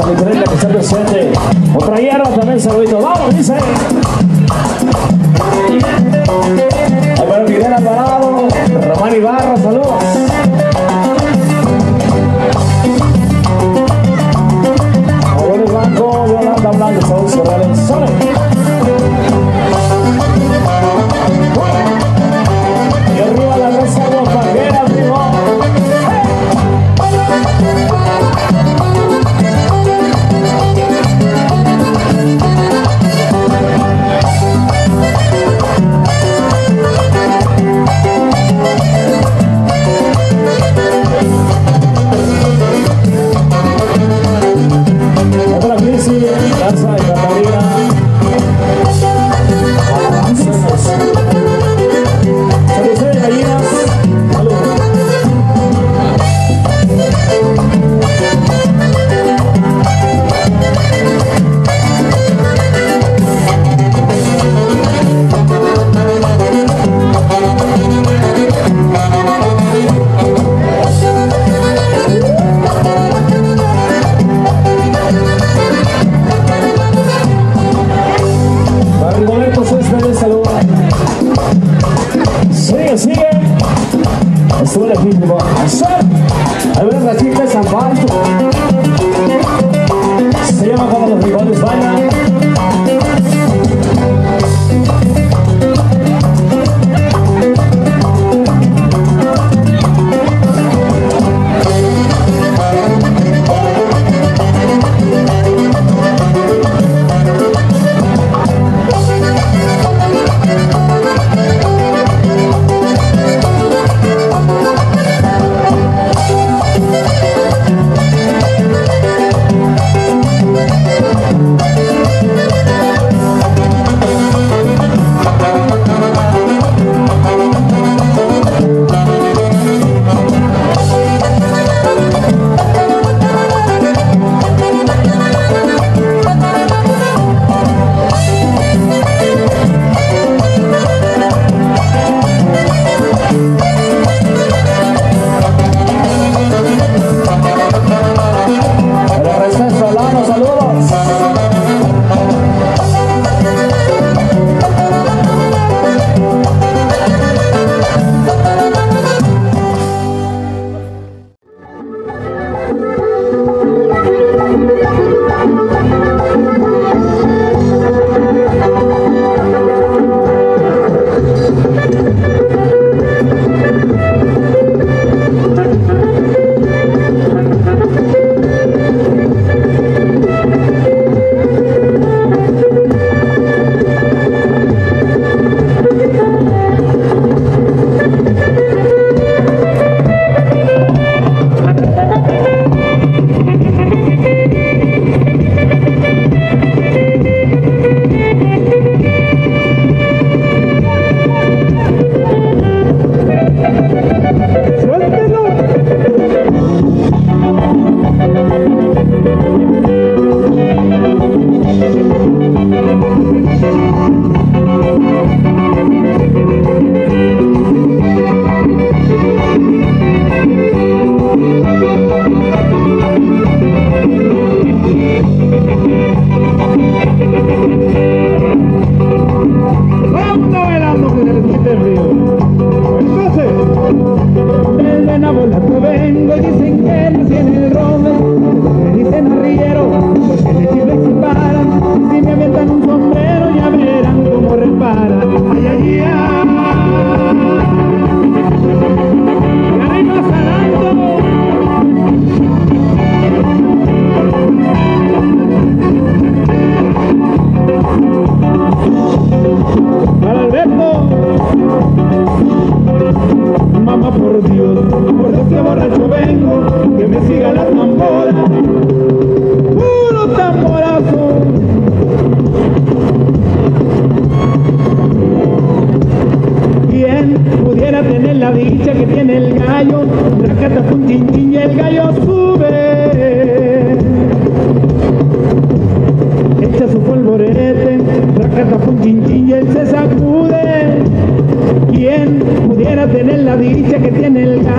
a mi frente que está presente. Otra hierba también, saludito. Vamos, dice. Álvaro Miguel Alvarado, Román Ibarra, saludos. Abuelo Blanco, Yolanda Blanco, saludos, Sorrales,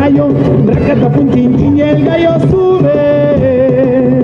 gallo, racata pum y el gallo sube.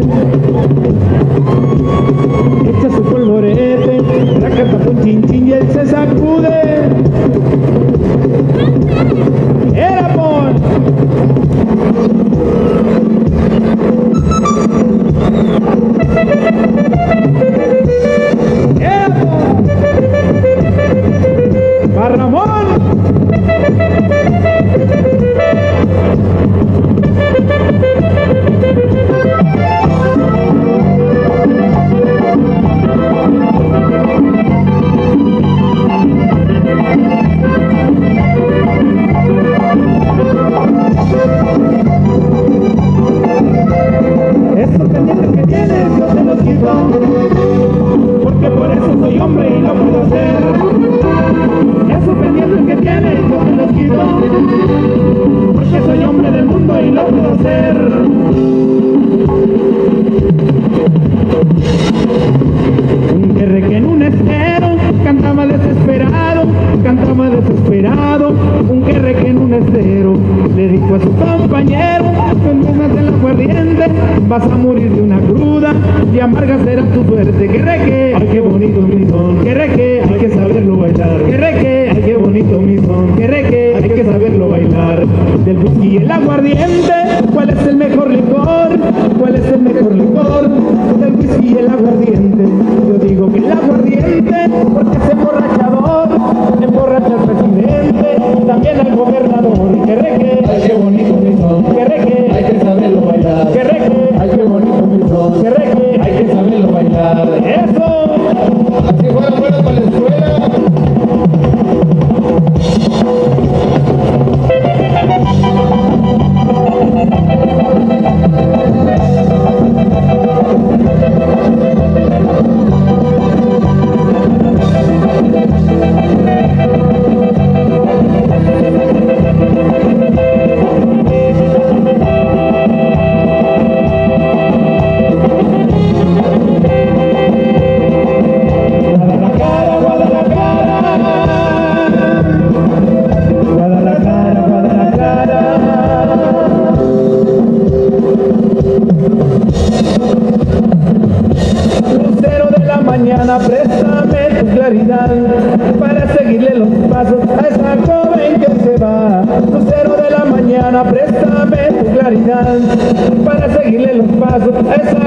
Amarga será tu suerte. Que reque, ay qué bonito mi son, que reque, hay que saberlo bailar, que reque, ay qué bonito mi son, que reque, hay que saberlo bailar. Del whisky y el aguardiente, ¿cuál es el mejor licor? ¿Cuál es el mejor licor? Del whisky y el aguardiente, yo digo que el aguardiente, porque es emborrachador, emborracha al presidente, también al gobernador, que reque, Ay, qué bonito saberlo tu